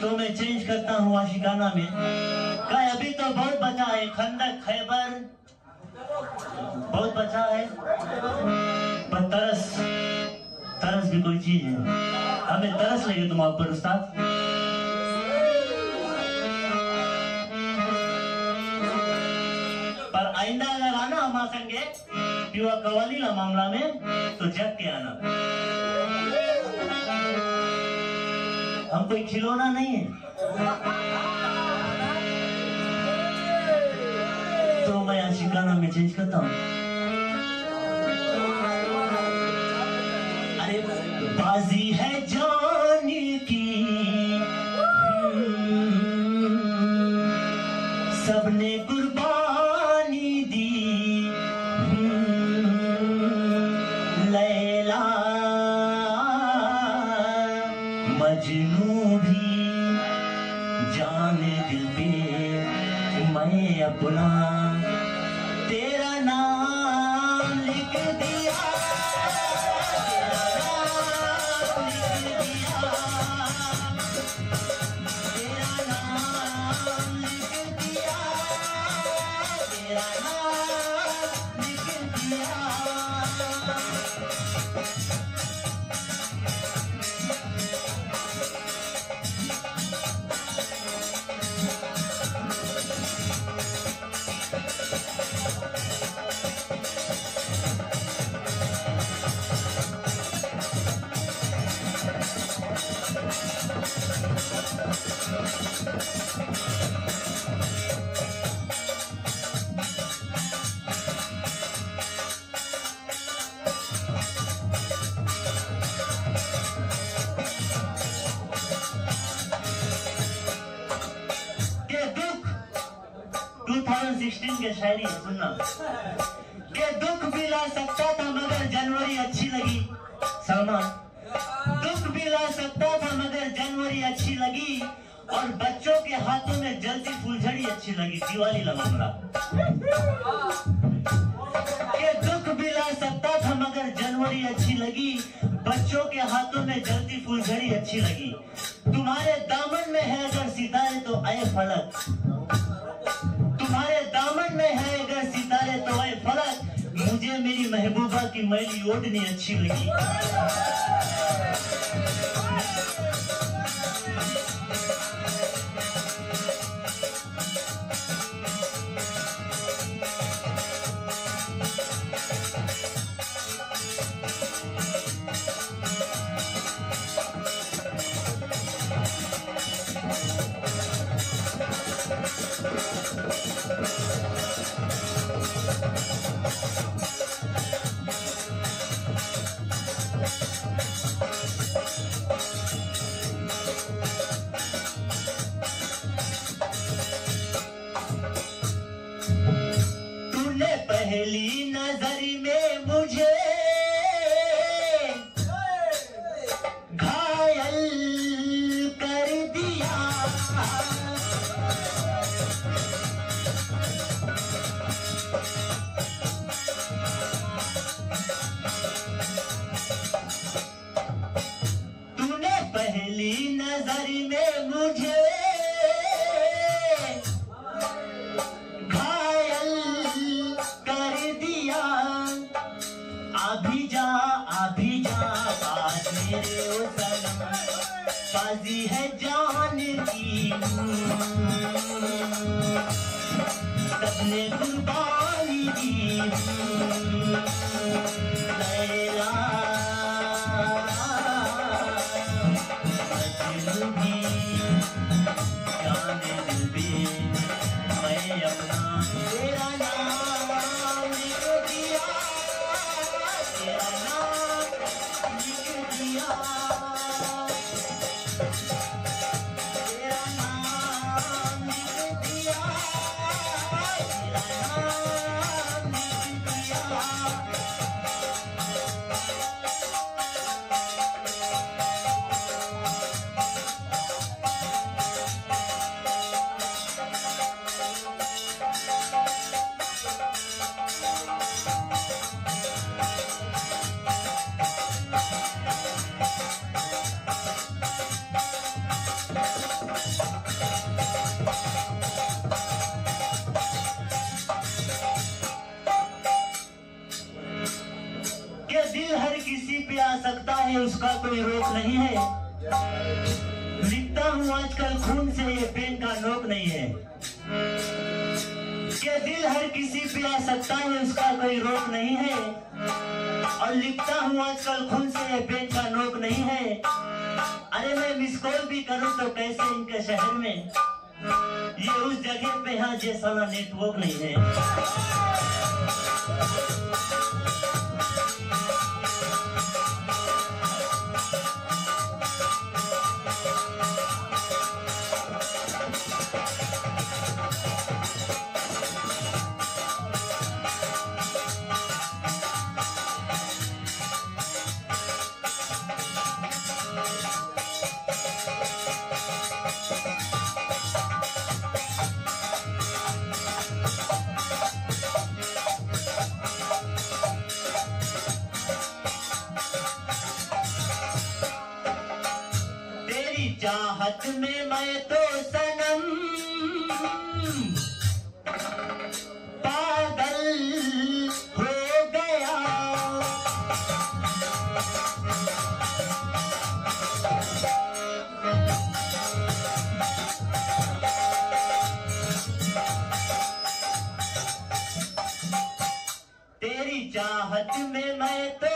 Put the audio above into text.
तो मैं चेंज करता हूँ आशिकाना में। का अभी तो बहुत बचा है। खंदक खैबर। बहुत बचा है। पर तरस तरस भी कोई चीज़ है हमें तरस लगे तुम आप पर उस्ताद। पर आइंदा अगर आना हमारे संगे युवा कवाली मामला में तो जग के आना। हम कोई खिलौना नहीं है। तो मैं आशिकाना में चेंज करता हूँ। अरे बाजी है जान मजनू भी जाने दिल पे मैं अपना तेरा नाम लिख दिया। 2016 के शायरी सुनना के दुख भी ला सकता था, मगर जनवरी अच्छी लगी। सलमान, दुख भी ला सकता था, मगर जनवरी अच्छी लगी। और बच्चों के हाथों में जल्दी फुलझड़ी अच्छी लगी, दिवाली लगा के दुख भी ला सकता था, मगर जनवरी अच्छी लगी। बच्चों के हाथों में जल्दी फुलझड़ी अच्छी लगी। तुम्हारे दामन में है अगर सितारे तो आए फलक। की मैली ओढ़नी अच्छी लगी अभी जा अभी जा बाजी है जान की सबने कुर्बानी दी है, उसका कोई रोक नहीं है। लिखता हूँ आजकल खून से, ये पेन का नोक नहीं है। कि दिल हर किसी पे आ सकता है, उसका कोई रोक नहीं है। और लिखता हूँ आजकल खून से, ये पेन का नोक नहीं है। अरे मैं मिस कॉल भी करूँ तो कैसे इनके शहर में? ये उस जगह पे है, जैसा नेटवर्क नहीं है। चाहत में मैं तो सनम। पागल हो गया। तेरी चाहत में मैं तो